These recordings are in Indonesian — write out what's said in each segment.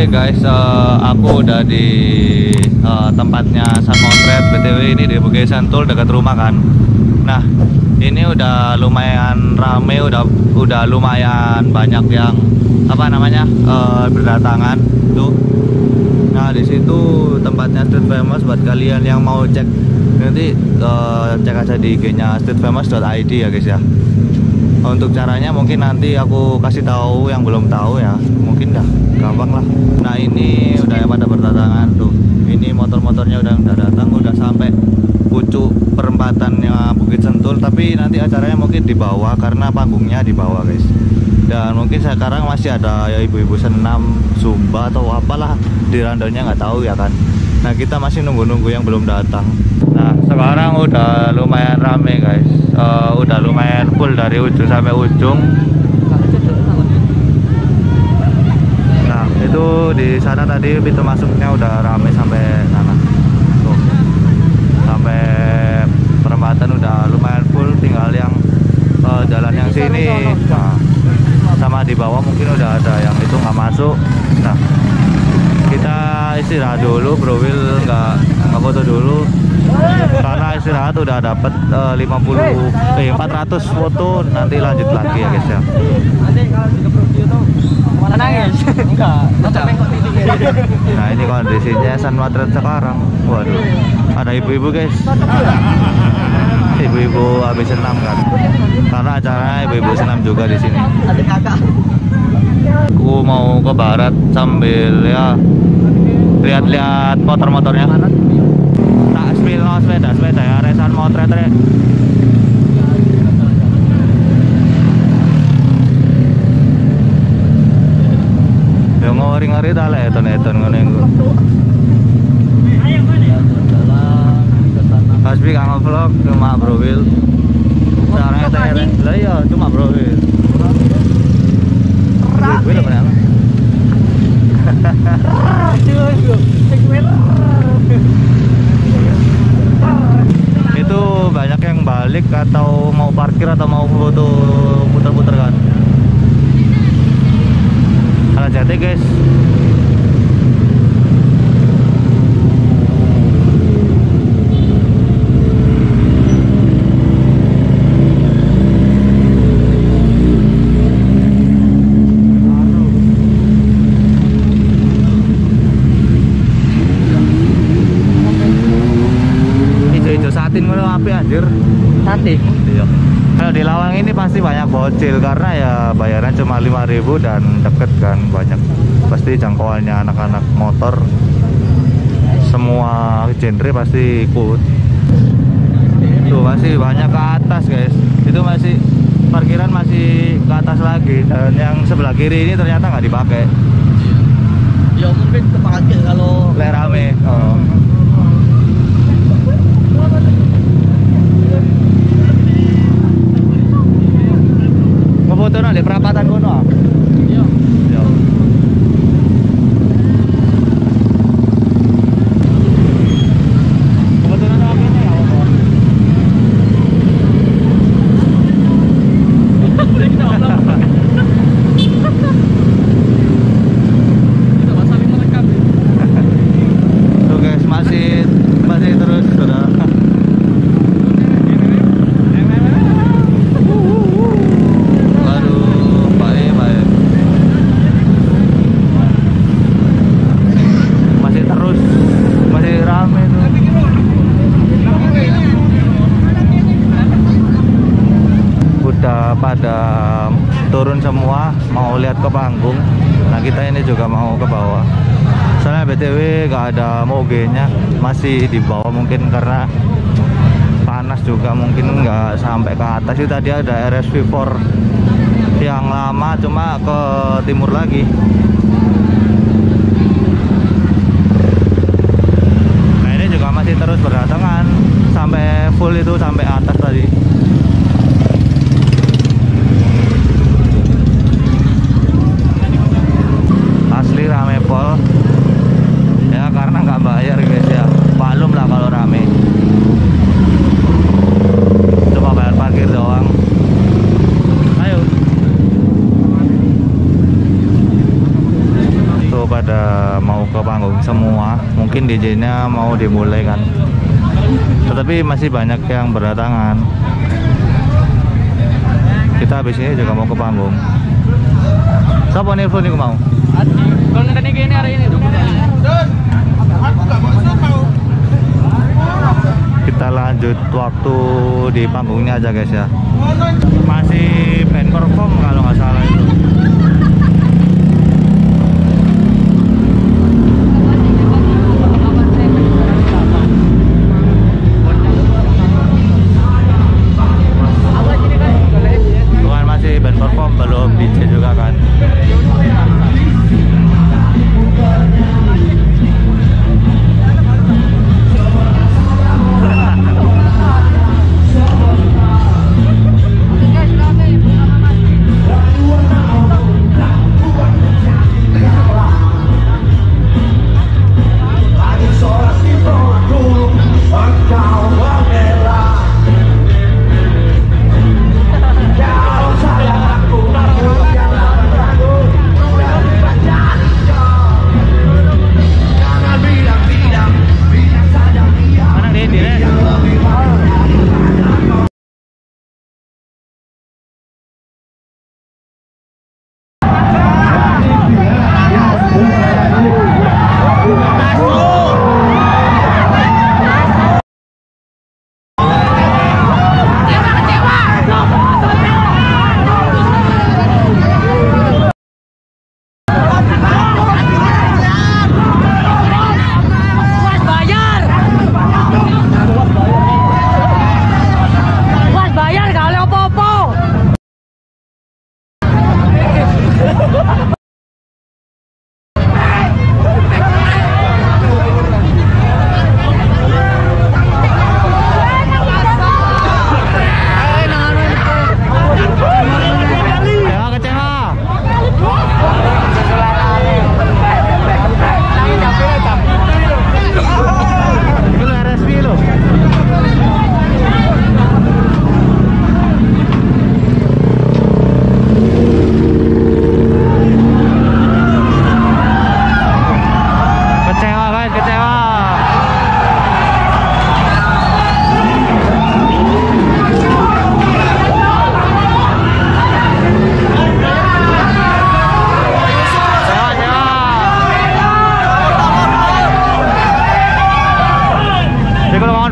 Oke guys, eh, aku udah di eh, tempatnya Sun Motret BTW ini di Bukit Sentul dekat rumah kan. Nah, ini udah lumayan rame, udah udah lumayan banyak yang apa namanya eh, berdatangan tuh. Nah, di situ tempatnya Street Famous buat kalian yang mau cek nanti eh, cek aja di IG-nya streetfamous.id ya guys ya. Untuk caranya mungkin nanti aku kasih tahu yang belum tahu ya. Mungkin dah gampang lah. Nah, ini udah pada berdatangan tuh. Ini motor-motornya udah udah datang, udah sampai pucuk perempatannya Bukit Sentul, tapi nanti acaranya mungkin di bawah karena panggungnya di bawah, guys. Dan mungkin sekarang masih ada ya ibu-ibu senam, zumba atau apalah di randolnya nggak tahu ya kan. Nah, kita masih nunggu-nunggu yang belum datang. Nah, sekarang udah lumayan rame, guys. Eh, udah lumayan full dari ujung sampai ujung. Nah, itu di sana tadi pintu masuknya udah rame sampai sana. Tuh. Sampai perempatan udah lumayan full, tinggal yang eh, jalan yang sini. Nah, sama di bawah mungkin udah ada yang itu nggak masuk. Nah, kita istirahat dulu, Bro Will nggak nggak foto dulu karena istirahat udah dapat eh, 50 eh 400 foto nanti lanjut lagi ya guys ya. Nah ini kondisinya San Madrid sekarang. Waduh, ada ibu-ibu guys. Ibu-ibu habis senam kan. Karena acaranya ibu-ibu senam juga di sini. Aku mau ke barat sambil ya lihat-lihat motor-motornya. Tak no sepeda, sepeda ya resan motret rek. Yo ngori-ngori ta lek eton-eton ngene iku. Hasbi kang vlog cuma Bro Will. Eta ya. Lah iya cuma Bro Will. Will apa namanya? itu banyak yang balik atau mau parkir atau mau foto puter-puter kan hati-hati guys hijau-hijau satin ngono api anjir Sate. Iya. Kalau di Lawang ini pasti bocil karena ya bayaran cuma 5000 dan deket kan banyak. Pasti jangkauannya anak-anak motor semua genre pasti ikut. Tuh masih banyak ke atas guys. Itu masih parkiran masih ke atas lagi dan yang sebelah kiri ini ternyata nggak dipakai. Ya mungkin kepake kalau Le rame. Oh. Nang di perapatan kono ah? Iya. Ya. Kebetulan aku ini ya apa? Tuh guys masih masih terus sudah. Waduh, baik baik. Masih terus masih rame tuh. Pada turun semua mau lihat ke panggung. Nah kita ini juga mau ke bawah. Soalnya btw gak ada mogenya masih di bawah mungkin karena panas juga mungkin nggak sampai ke atas itu tadi ada RSV4 yang lama cuma ke timur lagi nah ini juga masih terus berdatangan sampai full itu sampai atas tadi asli rame pol ya karena nggak bayar guys ya malum lah kalau rame cuma bayar parkir doang ayo tuh pada agennya mau dimulai kan. Tetapi masih banyak yang berdatangan. Kita habis ini juga mau ke panggung. Siapa nih nih mau? Kalau nanti gini hari ini tuh. kita lanjut waktu di panggungnya aja guys ya. Masih band perform kalau nggak salah itu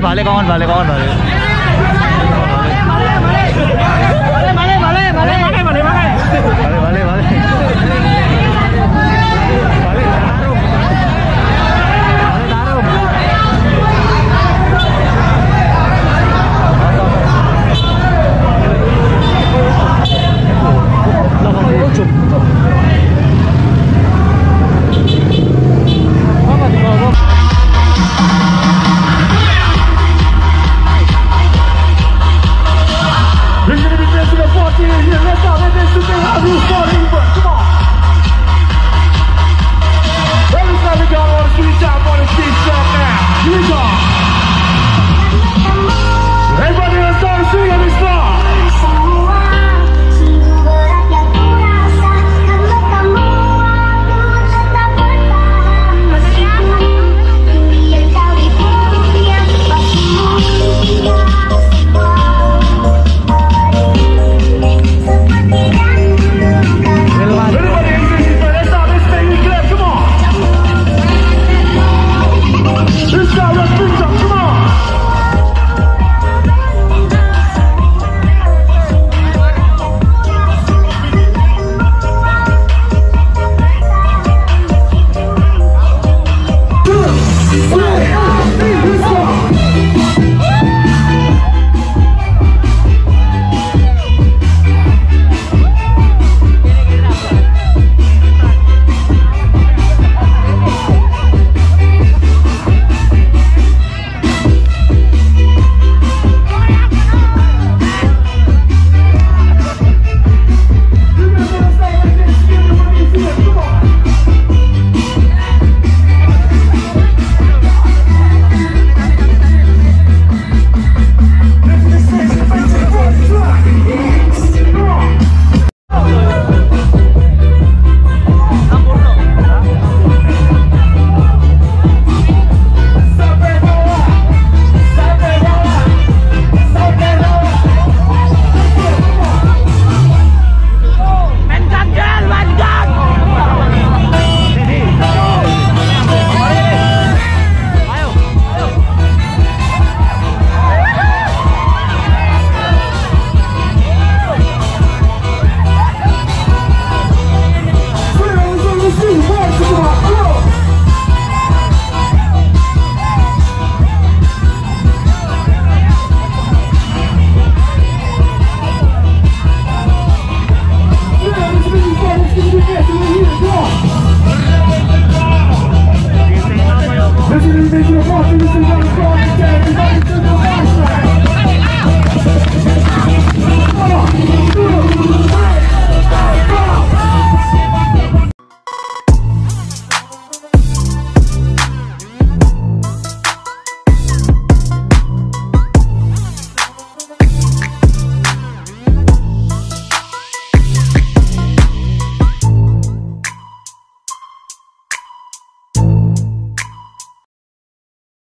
बाले कौन बाले कौन बाले